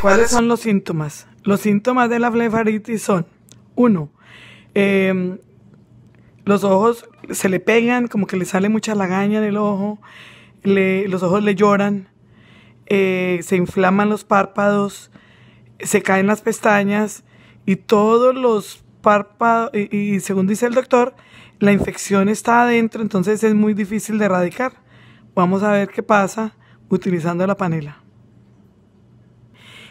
¿cuáles son los síntomas? Los síntomas de la blefaritis son, uno, em, los ojos se le pegan, como que le sale mucha lagaña en el ojo, los ojos le lloran, eh, se inflaman los párpados, se caen las pestañas y todos los párpados, y, según dice el doctor, la infección está adentro, entonces es muy difícil de erradicar. Vamos a ver qué pasa utilizando la panela.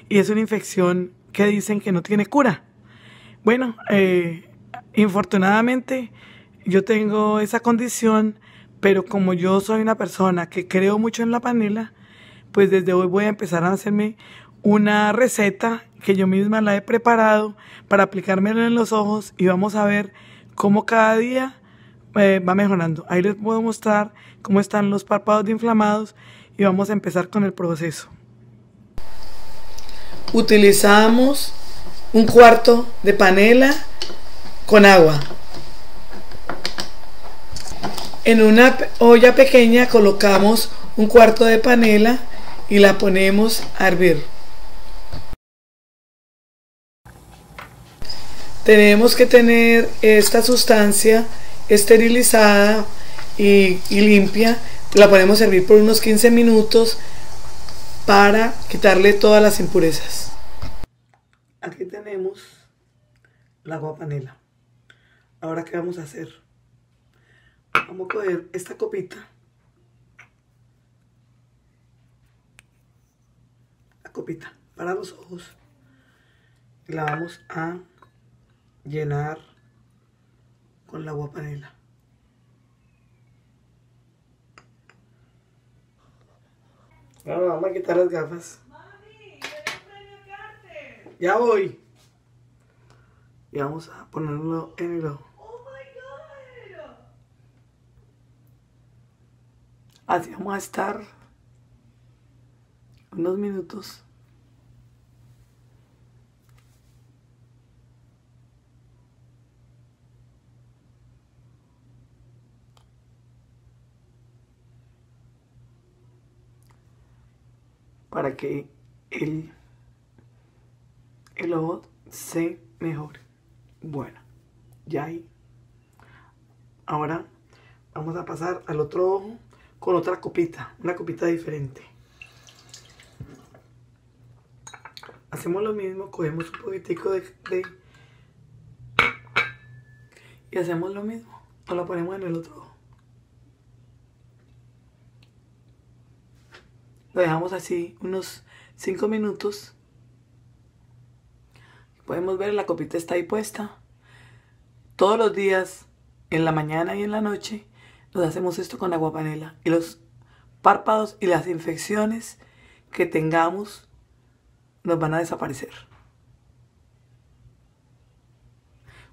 Y es una infección que dicen que no tiene cura. Bueno, eh, infortunadamente yo tengo esa condición, pero como yo soy una persona que creo mucho en la panela, pues desde hoy voy a empezar a hacerme una receta que yo misma la he preparado para aplicármela en los ojos y vamos a ver cómo cada día eh, va mejorando. Ahí les puedo mostrar cómo están los párpados inflamados y vamos a empezar con el proceso. Utilizamos un cuarto de panela con agua. En una olla pequeña colocamos un cuarto de panela y la ponemos a hervir. Tenemos que tener esta sustancia esterilizada y, limpia. La ponemos a hervir por unos 15 minutos para quitarle todas las impurezas. Aquí tenemos la agua panela. Ahora, ¿qué vamos a hacer? Vamos a coger esta copita. La copita para los ojos. Y la vamos a llenar con la agua panela. Ahora vamos a quitar las gafas. Ya voy. Y vamos a ponerlo en el ojo. Así vamos a estar unos minutos. Para que el, el ojo se mejore. Bueno, ya ahí. Ahora vamos a pasar al otro ojo con otra copita, una copita diferente. Hacemos lo mismo, cogemos un poquitico de, y hacemos lo mismo, o lo ponemos en el otro ojo. Lo dejamos así unos 5 minutos. Podemos ver la copita está ahí puesta. Todos los días, en la mañana y en la noche, hacemos esto con agua panela y los párpados y las infecciones que tengamos nos van a desaparecer.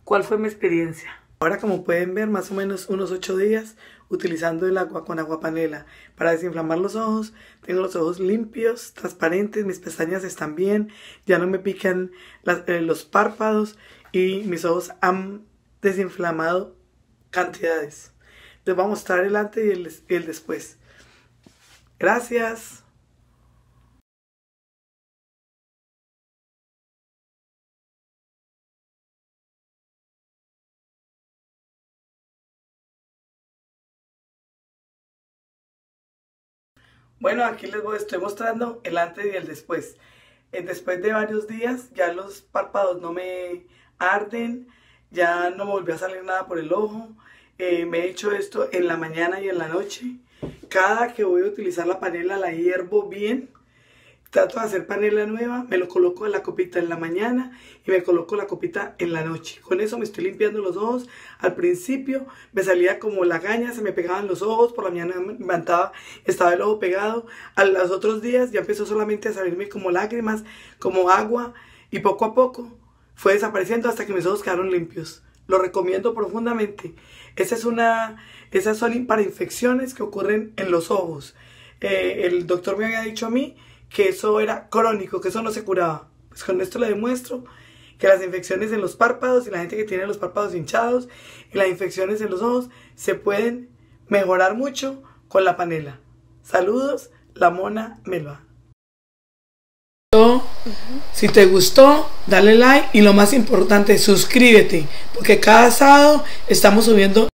¿Cuál fue mi experiencia? Ahora como pueden ver más o menos unos 8 días utilizando el agua con agua panela para desinflamar los ojos. Tengo los ojos limpios, transparentes, mis pestañas están bien, ya no me pican eh, los párpados y mis ojos han desinflamado cantidades. Les voy a mostrar el antes y el, después. Gracias. Bueno, aquí les voy, estoy mostrando el antes y el después. Eh, después de varios días ya los párpados no me arden, ya no me volvió a salir nada por el ojo, eh, me he hecho esto en la mañana y en la noche. Cada que voy a utilizar la panela la hiervo bien. Trato de hacer panela nueva, me lo coloco en la copita en la mañana y me coloco la copita en la noche. Con eso me estoy limpiando los ojos. Al principio me salía como la gaña, se me pegaban los ojos, por la mañana me levantaba, estaba el ojo pegado. A los otros días ya empezó solamente a salirme como lágrimas, como agua y poco a poco fue desapareciendo hasta que mis ojos quedaron limpios. Lo recomiendo profundamente. Esa es una, esas son para infecciones que ocurren en los ojos. Eh, el doctor me había dicho a mí que eso era crónico, que eso no se curaba. Pues con esto le demuestro que las infecciones en los párpados y la gente que tiene los párpados hinchados y las infecciones en los ojos se pueden mejorar mucho con la panela. Saludos, la mona Melba. Yo Si te gustó, dale like y lo más importante, suscríbete, porque cada sábado estamos subiendo